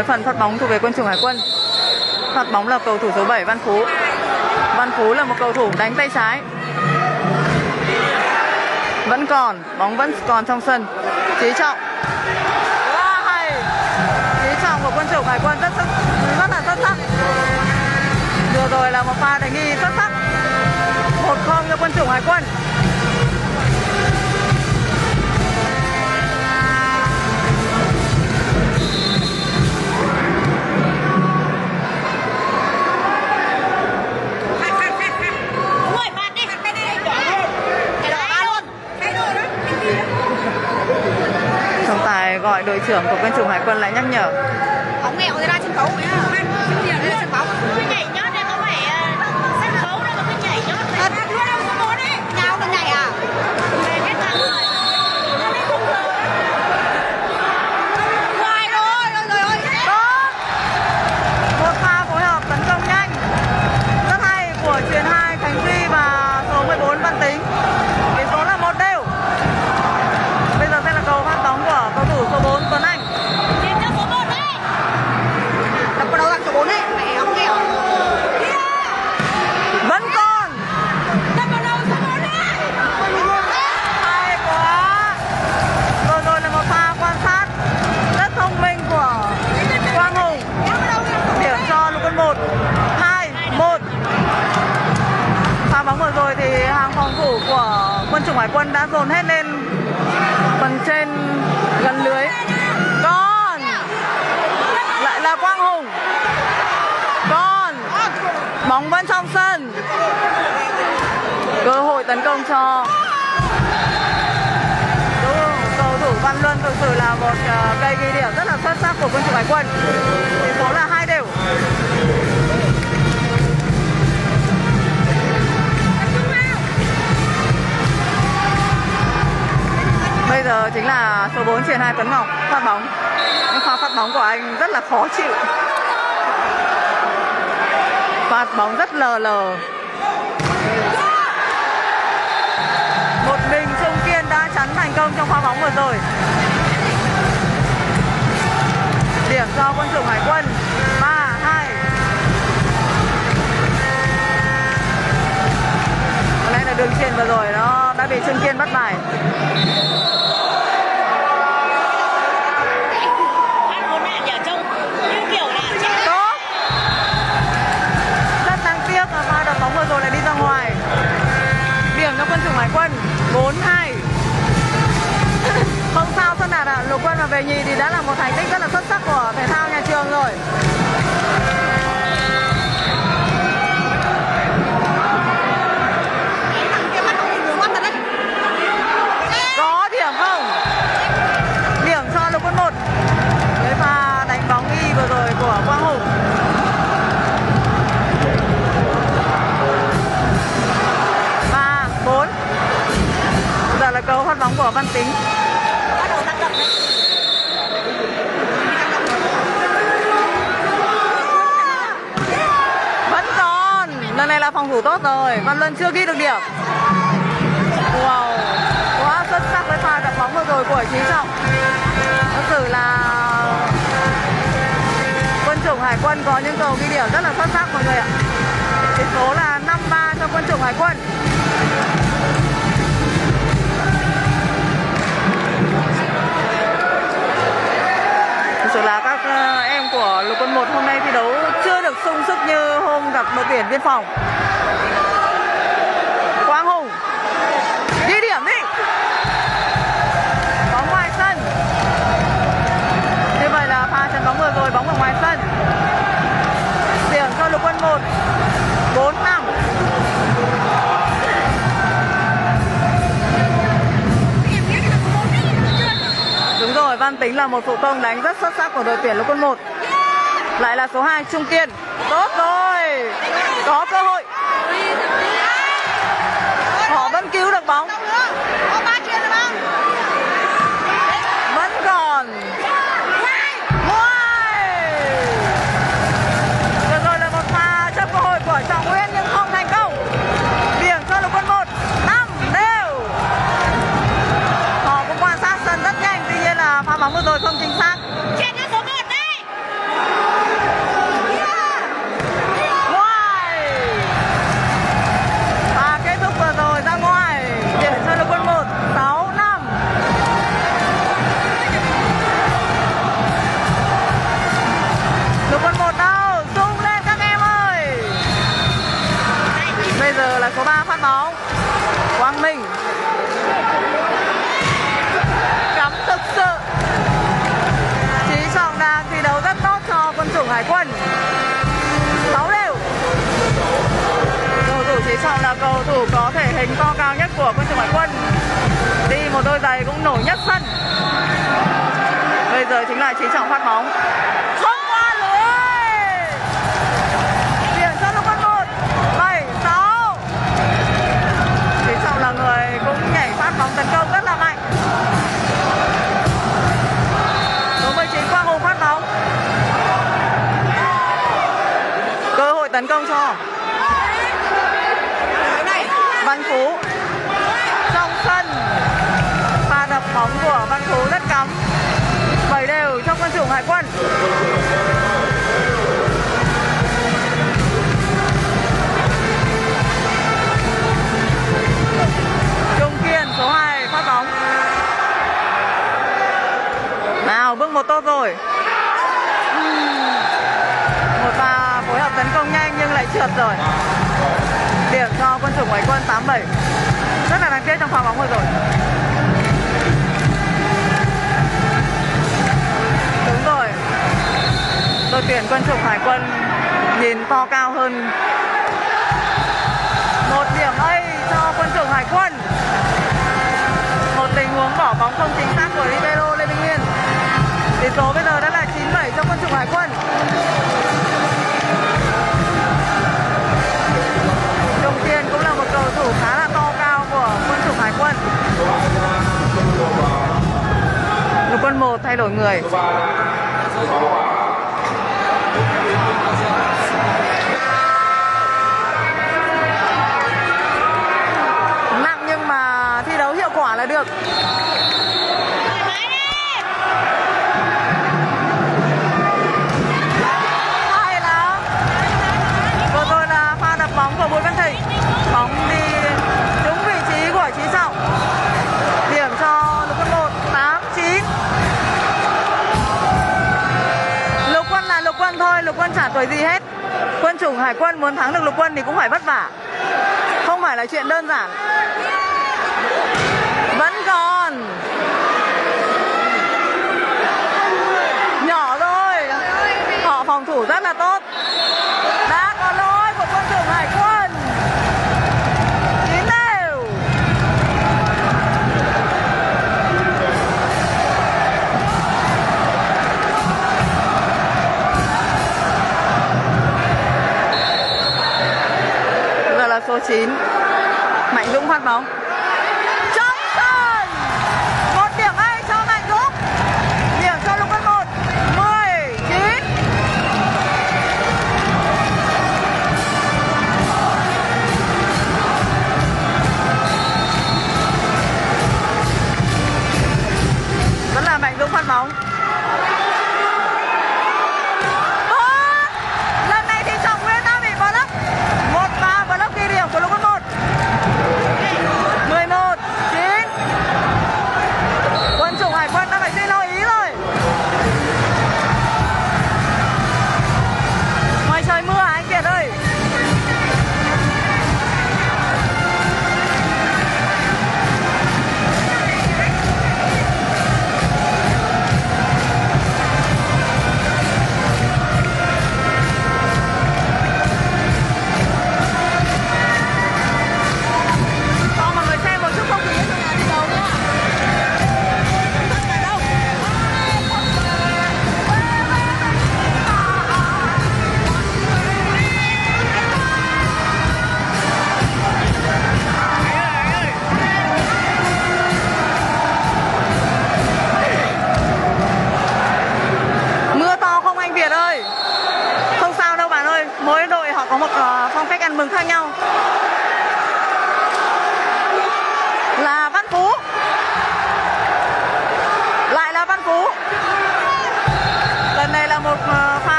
với phần phát bóng thuộc về quân chủng hải quân. Phát bóng là cầu thủ số 7 Văn Phú. Văn Phú là một cầu thủ đánh tay trái. Vẫn còn, bóng vẫn còn trong sân. Trí Trọng. Quá hay! Trí Trọng của quân chủng hải quân rất rất là xuất sắc. Vừa rồi là một pha đánh nghi xuất sắc. Một không cho quân chủng hải quân. Trọng tài gọi đội trưởng của quân chủng hải quân lại nhắc nhở Ông nghèo ra sân khấu nhá. Bóng vẫn trong sân. Cơ hội tấn công cho cầu thủ Văn Luân thực sự là một à, cây ghi điểm rất là xuất sắc của quân chủ hải quân. Tỷ số là hai đều. Bây giờ chính là số 4 triển hai Tuấn Ngọc, phát bóng. Nhưng pha phát bóng của anh rất là khó chịu phạt bóng rất lờ lờ. Một mình Trung Kiên đã chắn thành công trong pha bóng vừa rồi. Điểm cho quân chủng hải quân 3 2 có lẽ là đường truyền vừa rồi nó đã bị Trung Kiên bắt bài. 12 nhì thì đã là một thành tích rất là xuất sắc của thể thao nhà trường rồi. Có điểm không? Điểm cho lục quân 1. Với pha đánh bóng ghi vừa rồi của Quang Hùng. Và 4. Giờ là cầu phát bóng của Văn Tính. Phòng thủ tốt rồi, Văn Luân chưa ghi được điểm. Wow, quá xuất sắc với pha đập bóng vừa rồi của Trí Trọng. Thật sự là quân chủng hải quân có những cầu ghi điểm rất là xuất sắc, mọi người ạ. Tỷ số là 5-3 cho quân chủng hải quân. Tuyển biên phòng. Quang Hùng ghi điểm đi. Bóng ngoài sân. Như vậy là pha trận bóng vừa rồi bóng ở ngoài sân. Điểm cho lục quân 1 4 5. Đúng rồi, Văn Tính là một phụ công đánh rất xuất sắc của đội tuyển lục quân 1 Lại là số 2 Trung Kiên Tốt rồi. Có cơ hội. Họ vẫn cứu được bóng. Tấn công cho. Văn Phú. Trong sân, pha đập bóng của Văn Phú rất cắm. Bảy đều trong quân chủng hải quân. Trung Kiên số 2 phát bóng. Nào, bước một tốt rồi. Một pha phối hợp tấn công nhanh lại trượt rồi. Điểm cho quân chủng hải quân 87 rất là đáng tiếc trong pha bóng vừa rồi. Đúng rồi. Đội tuyển quân chủng hải quân nhìn to cao hơn. Một điểm A cho quân chủng hải quân. Một tình huống bỏ bóng không chính xác của Libero Lê Minh Nguyên tỷ số bây giờ đã là 97 cho quân chủng hải quân. Thay đổi người. Dạ, chả gì hết. Quân chủng hải quân muốn thắng được lục quân thì cũng phải vất vả. Không phải là chuyện đơn giản. Vẫn còn. Nhỏ thôi. Họ phòng thủ rất là tốt. Đã có lỗi của quân chủng hải quân. 2018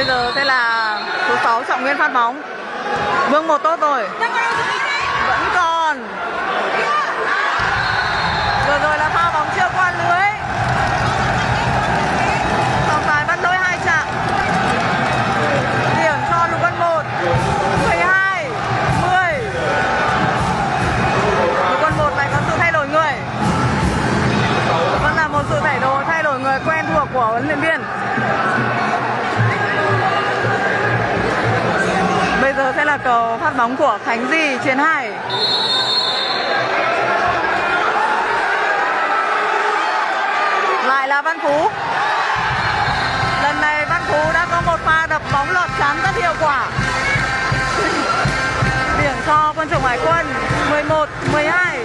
bây giờ sẽ là số 6 Trọng Nguyên phát bóng. Vương một tốt rồi. Vẫn còn. Vừa rồi là phát là cầu phát bóng của Khánh Di Chiến hai, lại là Văn Phú. Lần này Văn Phú đã có một pha đập bóng lọt chắn rất hiệu quả. Điểm cho quân chủng hải quân 11 12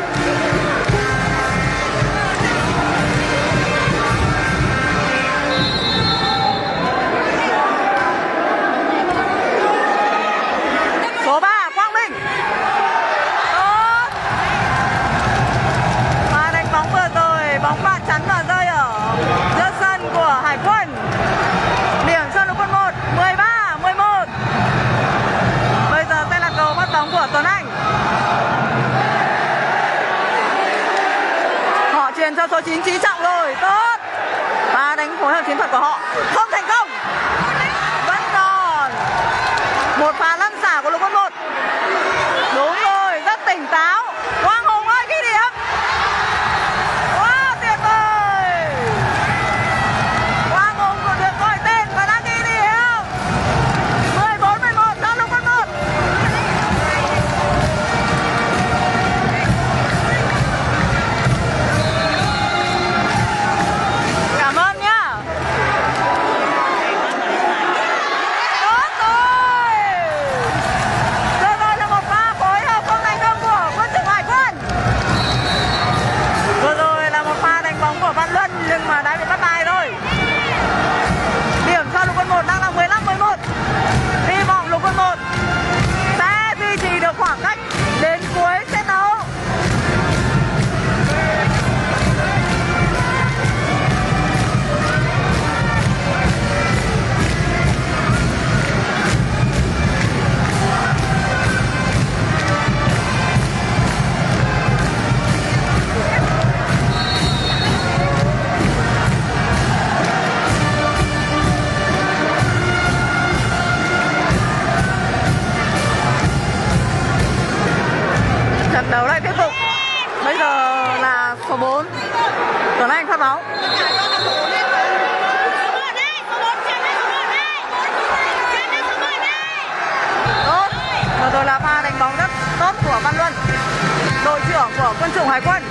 quân chủng hải quân.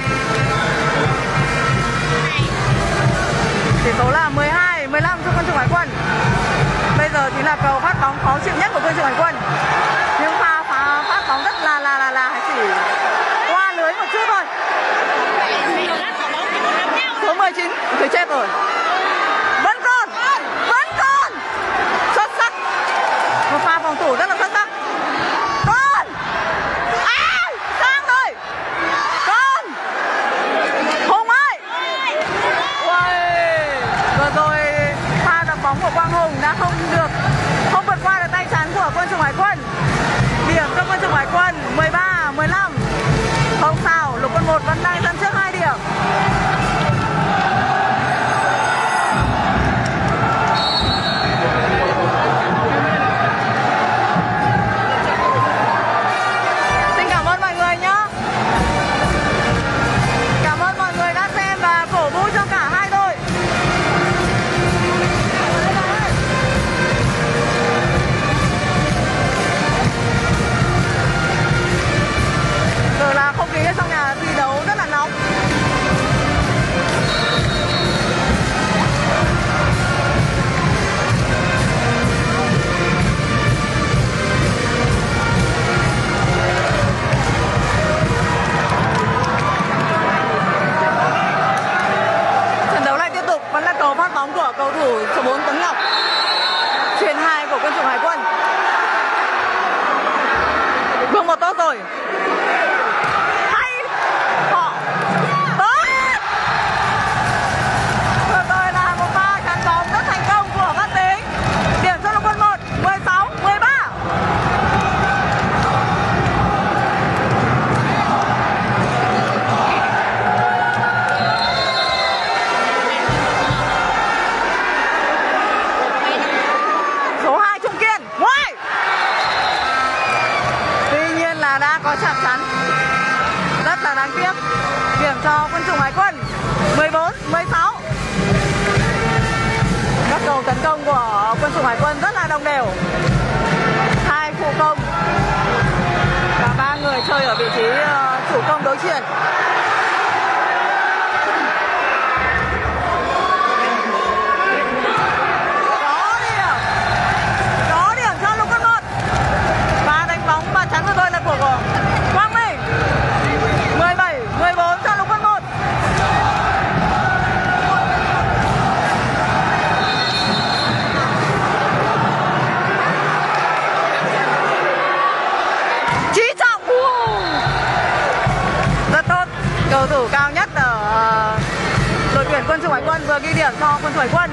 Tỷ số là 12 15 cho quân chủng hải quân. Bây giờ chính là cầu phát bóng khó chịu nhất của quân chủng hải quân. Nhưng pha phá phát bóng rất là là là là chỉ qua lưới một chút thôi. Số 19 phía chết rồi. vẫn đang dẫn trước 回去 thủy quân vừa ghi điểm cho quân thủy quân.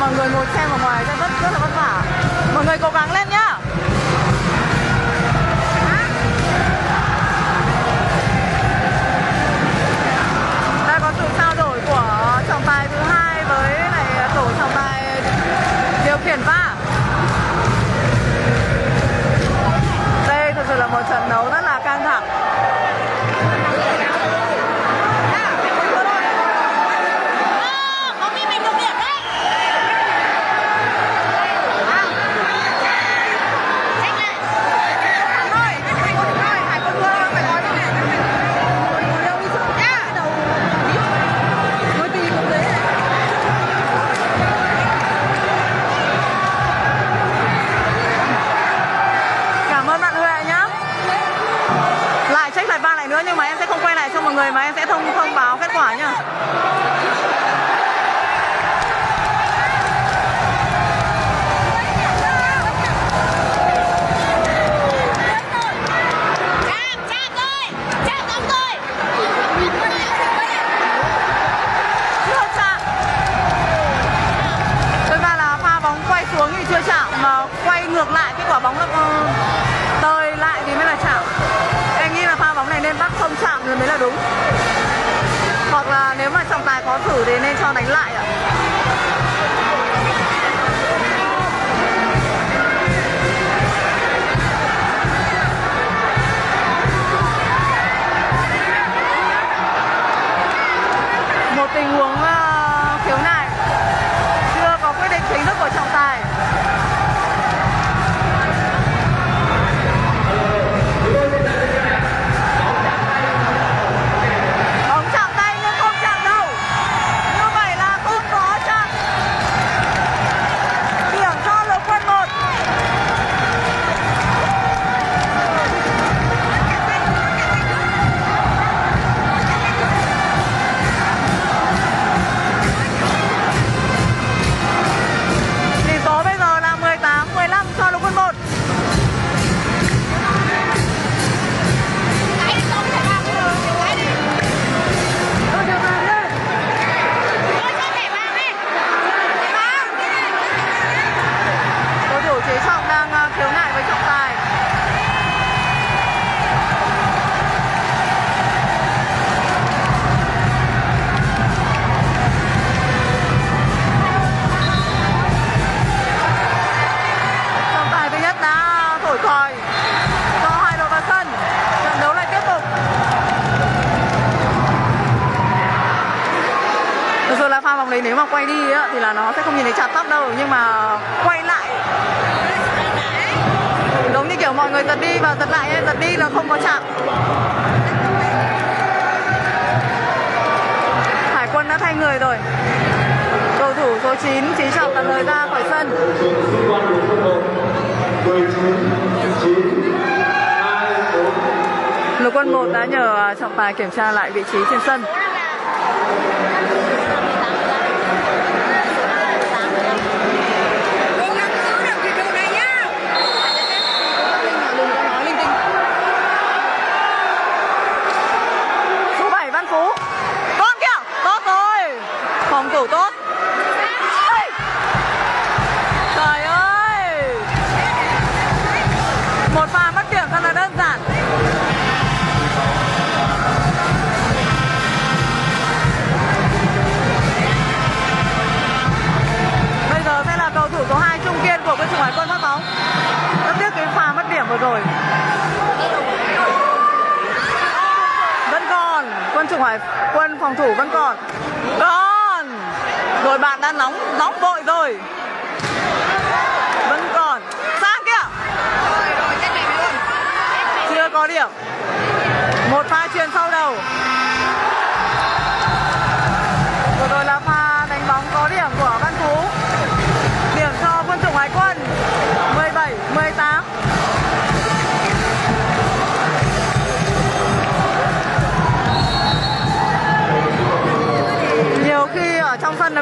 mọi người ngồi xem ở ngoài sẽ rất rất là vất vả. Mọi người cố gắng lên nhá. Số 9 trí trọng tạm thời ra khỏi sân. Lục quân 1 đã nhờ à, trọng tài kiểm tra lại vị trí trên sân. Của quân chủng hải quân phát bóng. Rất tiếc cái pha mất điểm vừa rồi. Vẫn còn quân chủng hải quân phòng thủ vẫn còn. Còn rồi bạn đã nóng nóng vội rồi. Vẫn còn. Sang kia, Rồi rồi chết luôn. chưa có điểm. Một pha chuyền sau đầu.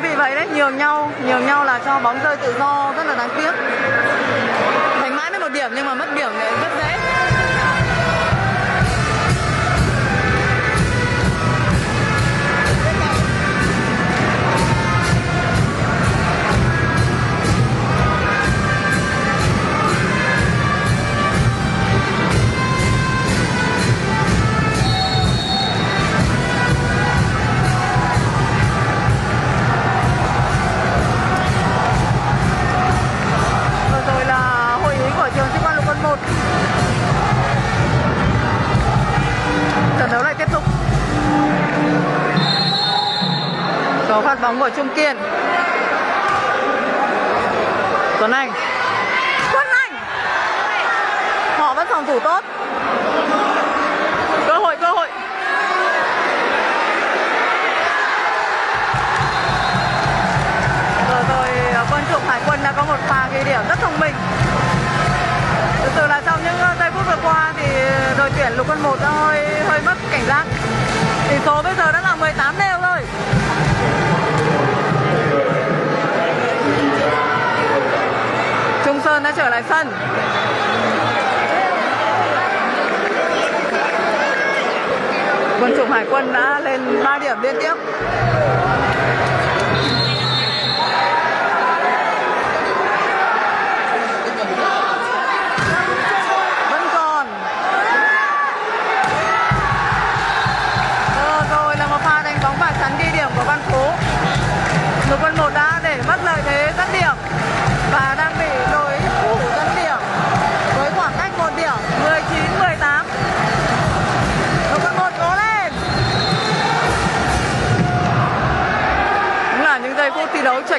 Nó bị vậy đấy, nhường nhau nhường nhau là cho bóng rơi tự do, rất là đáng tiếc. Đánh mãi mới một điểm, nhưng mà mất điểm này rất dễ. Bóng của Trung Kiên. Tuấn Anh. Tuấn Anh. Họ vẫn phòng thủ tốt. Cơ hội cơ hội. Vừa rồi ờ, quân chủng hải quân đã có một pha ghi điểm rất thông minh. Thực sự là trong những ờ, giây phút vừa qua thì đội tuyển lục quân 1 đã hơi hơi mất cảnh giác. Tỷ số bây giờ đã là 18 đều rồi Trung Sơn đã quân chủng hải quân đã lên 3 điểm liên tiếp.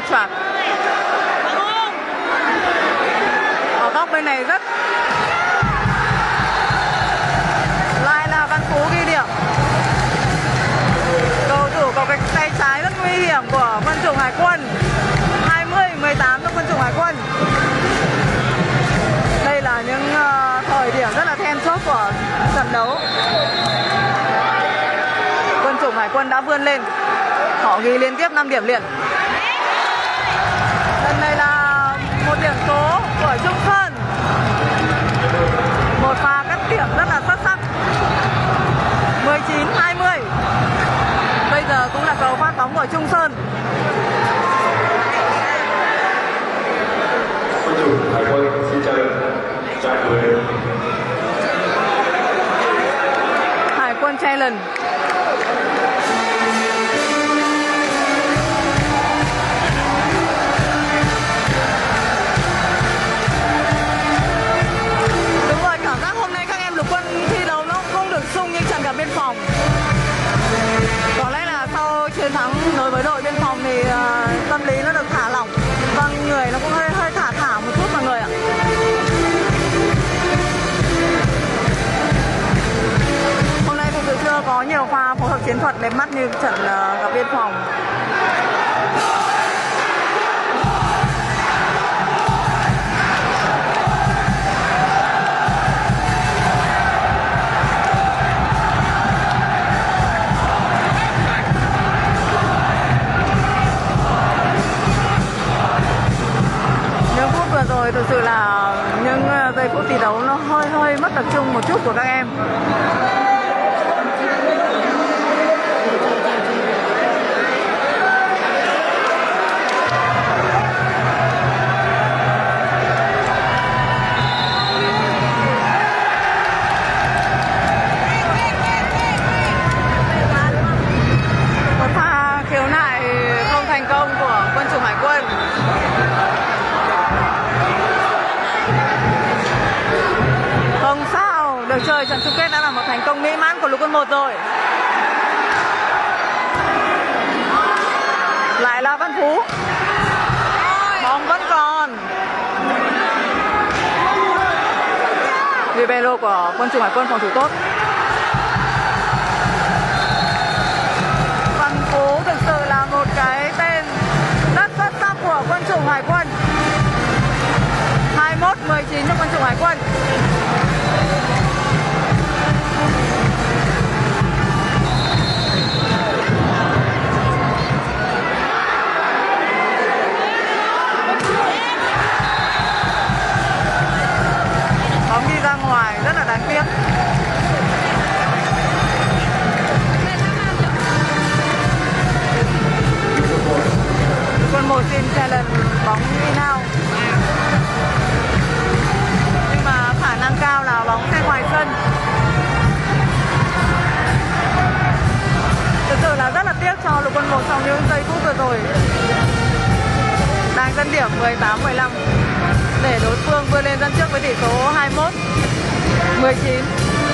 Lệch chuẩn. Ở góc bên này rất lại là Văn Phú ghi điểm. Cầu thủ có cái tay trái rất nguy hiểm của quân chủng hải quân. 20 18 cho quân chủng hải quân. Đây là những ờ, thời điểm rất là then chốt của trận đấu. Quân chủng hải quân đã vươn lên. Họ ghi liên tiếp 5 điểm liền. Là những giây phút thi đấu nó hơi hơi mất tập trung một chút của các em. Lục quân một rồi. Lại là văn phú. Bóng vẫn còn. Libero của quân chủ hải quân phòng thủ tốt. Lên challenge bóng in out nhưng mà khả năng cao là bóng sẽ ngoài sân. Thực sự là rất là tiếc cho lục quân một trong những giây phút vừa rồi. Đang dẫn điểm 18 15 để đối phương vươn lên dẫn trước với tỷ số 21 19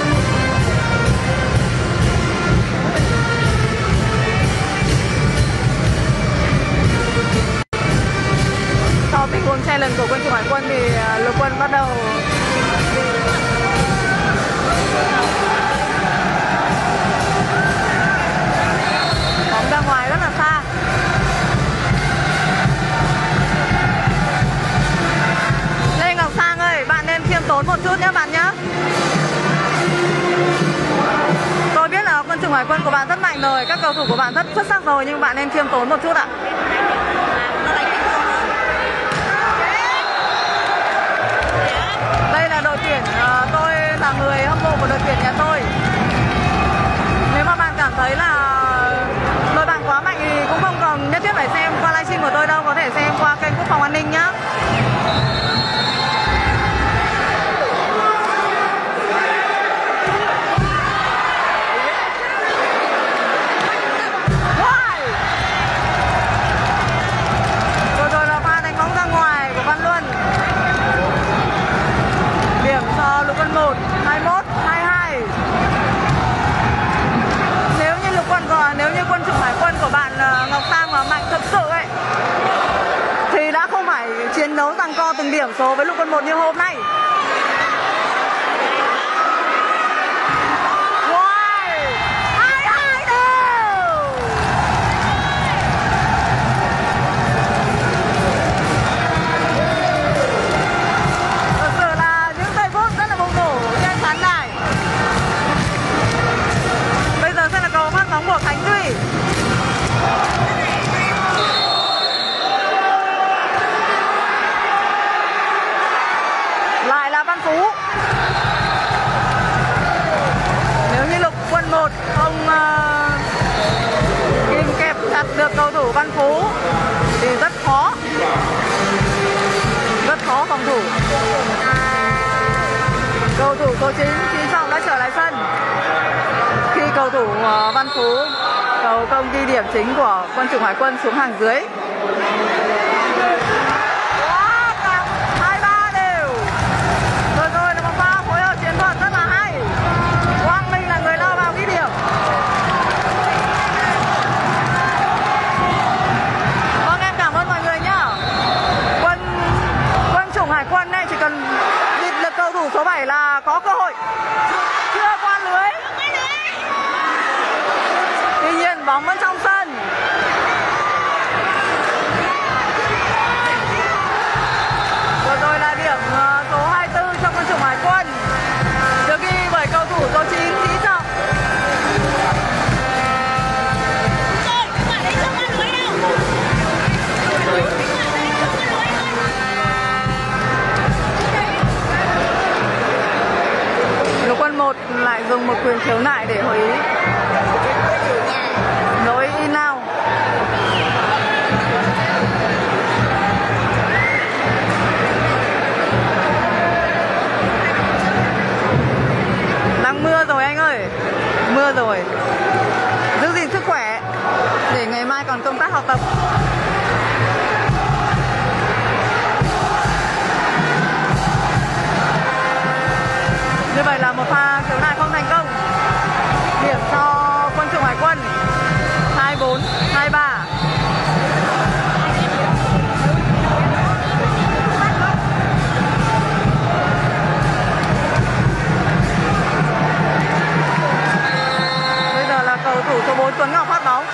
sau challenge của quân chủng hải quân thì à, lục quân bắt đầu bóng ra ngoài rất là xa Lê Ngọc Sang ơi, bạn nên khiêm tốn một chút nhé bạn nhé tôi biết là quân chủng hải quân của bạn rất mạnh rồi, các cầu thủ của bạn rất xuất sắc rồi, nhưng bạn nên khiêm tốn một chút ạ à. Tuyển ờ, tôi là người hâm mộ của đội tuyển nhà tôi. Nếu mà bạn cảm thấy là đội bạn quá mạnh thì cũng không cần nhất thiết phải xem qua livestream của tôi đâu, có thể xem qua kênh quốc phòng an ninh nhá. Từng điểm số với Lục Quân 1 như hôm nay. Thủ số 9 Trí Trọng đã trở lại sân. Khi cầu thủ ờ, Văn Phú cầu công ghi điểm chính của quân chủng hải quân xuống hàng dưới. có cơ hội. Chưa qua lưới. Tuy nhiên bóng vẫn trong lại dùng một quyền khiếu nại để hội ý. Nói in nào? Đang mưa rồi anh ơi. Mưa rồi. Giữ gìn sức khỏe để ngày mai còn công tác học tập. Như vậy là một pha khiếu nại điểm cho quân chủng hải quân. 24 23 Bây giờ là cầu thủ số 4 Tuấn Ngọc phát bóng.